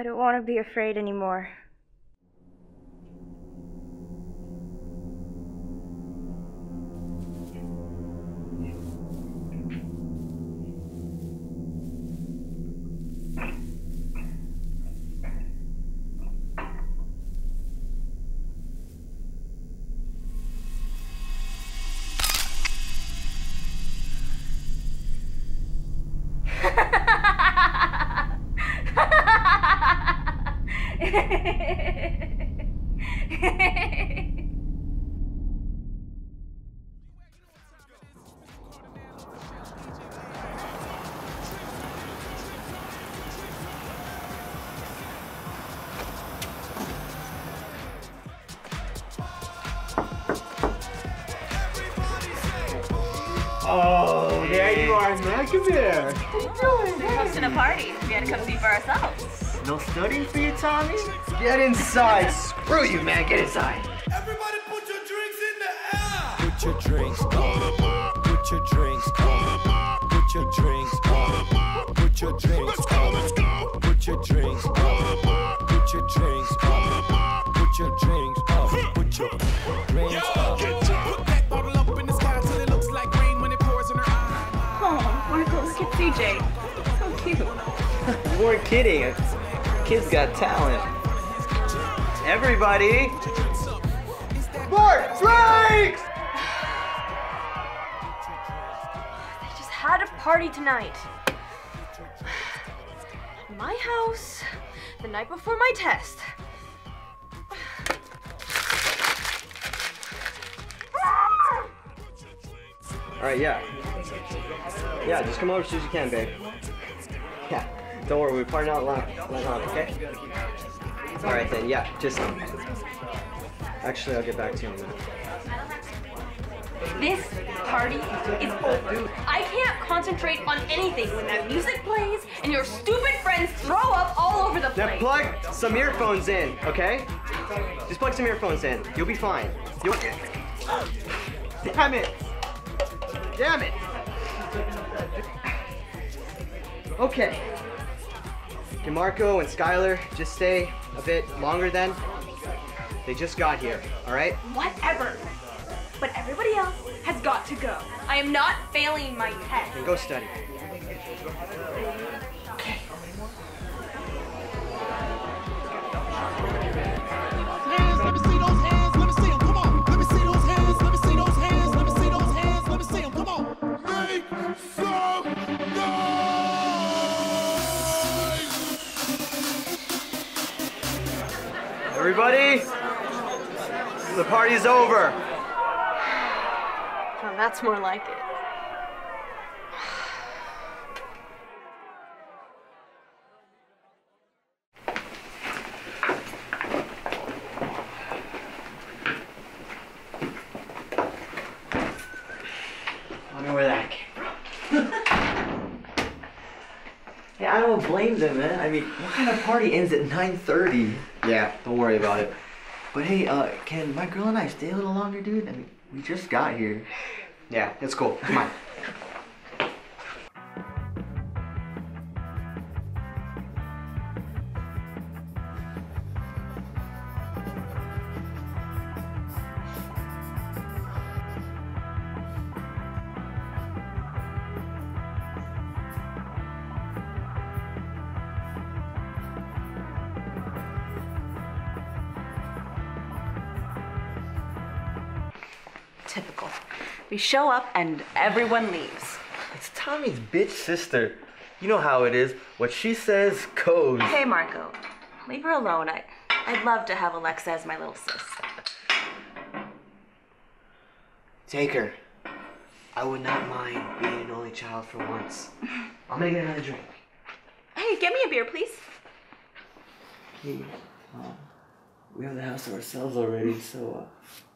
I don't want to be afraid anymore. There you are, man. Come here. We're hosting a party. We had to come see for ourselves. No studying for you, Tommy? Get inside. Screw you, man. Get inside. Everybody put your drinks in the air. Put your drinks up. Put your drinks up. Put your drinks up. Put your drinks weren't kidding. Kid's got talent. Everybody. More drinks! I just had a party tonight. My house, the night before my test. All right, yeah. Yeah, just come over as soon as you can, babe. Don't worry, we're partying out loud, loud, loud, okay? All right then, yeah, just. Actually, I'll get back to you on that. This party is over. I can't concentrate on anything when that music plays and your stupid friends throw up all over the place. Now plug some earphones in, okay? Just plug some earphones in. You'll be fine. You'll. Damn it! Damn it! Okay. Okay, Marco and Skylar, just stay a bit longer then. They just got here, alright? Whatever. But everybody else has got to go. I am not failing my test. Go study. The party's over. Well, that's more like it. I wonder where that came from. hey, I don't blame them, man. I mean, what kind of party ends at 9:30? Yeah, don't worry about it. But hey, uh, can my girl and I stay a little longer, dude? I mean, we just got here. Yeah, it's cool. Come on. Typical. We show up and everyone leaves. It's Tommy's bitch sister. You know how it is. What she says goes. Hey, Marco, leave her alone. I, I'd love to have Alexa as my little sis. Take her. I would not mind being an only child for once. I'll make it another drink. Hey, get me a beer, please. Hey, uh, we have the house to ourselves already, so uh.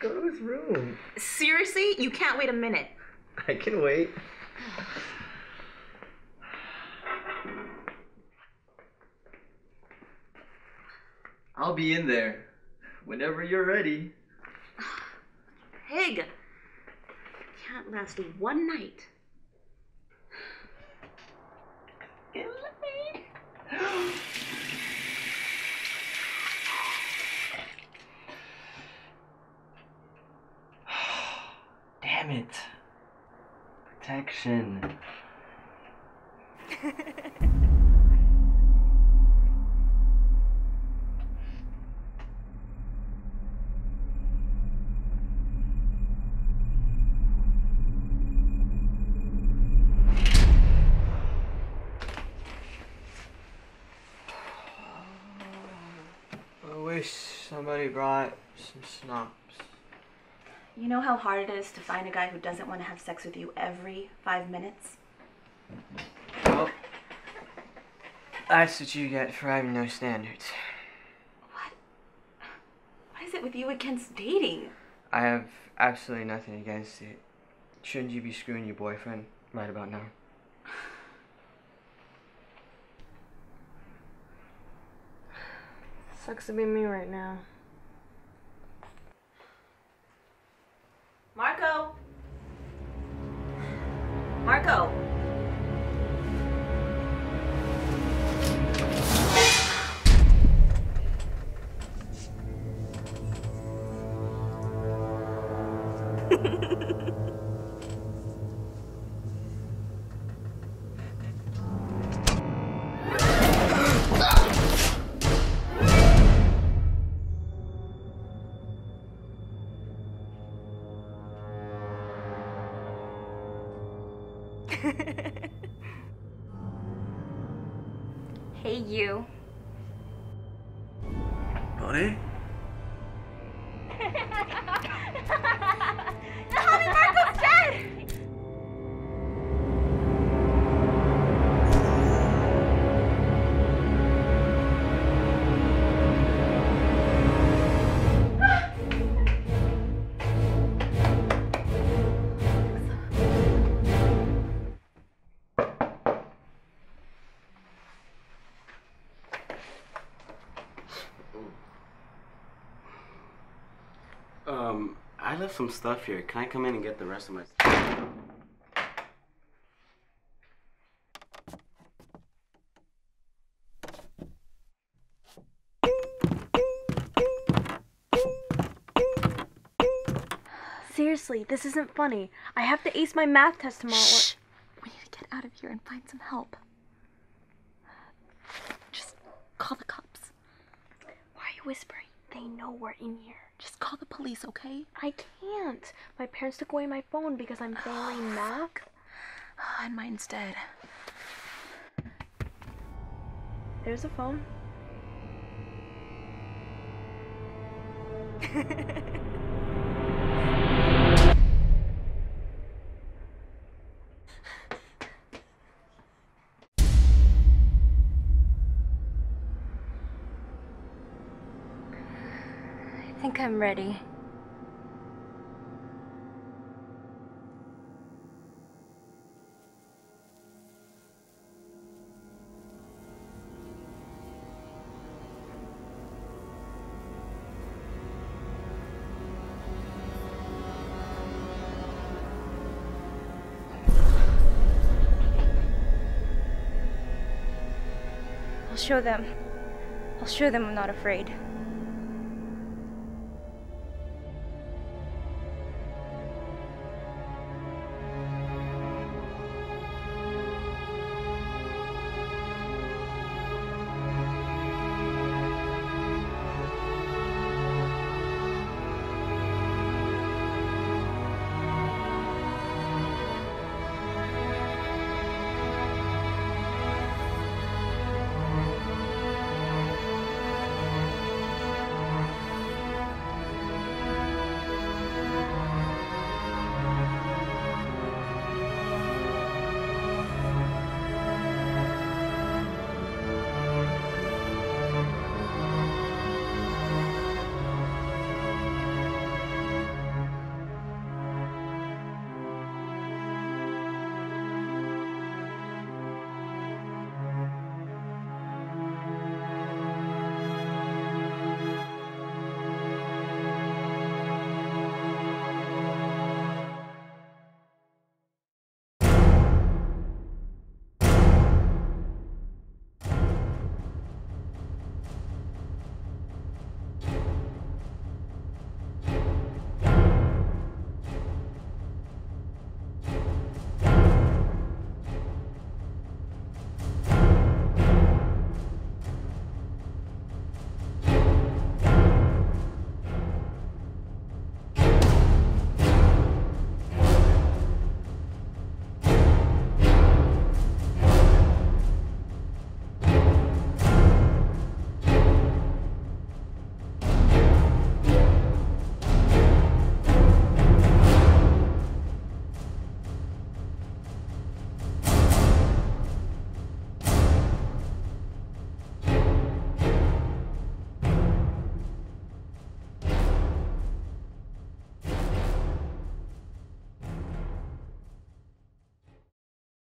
Go to his room. Seriously? You can't wait a minute. I can wait. I'll be in there whenever you're ready. Pig. Can't last one night. Damn it. Protection. I wish somebody brought some schnapps. You know how hard it is to find a guy who doesn't want to have sex with you every five minutes? Well, that's what you get for having no standards. What? What is it with you against dating? I have absolutely nothing against it. Shouldn't you be screwing your boyfriend right about now? Sucks to be me right now. You. I left some stuff here. Can I come in and get the rest of my stuff? Seriously, this isn't funny. I have to ace my math test tomorrow. or- We need to get out of here and find some help. Just call the cops. Why are you whispering? They know we're in here. Just call the police, okay? I can't. My parents took away my phone because I'm failing math. And mine's dead. There's a phone. think I'm ready. I'll show them. I'll show them I'm not afraid.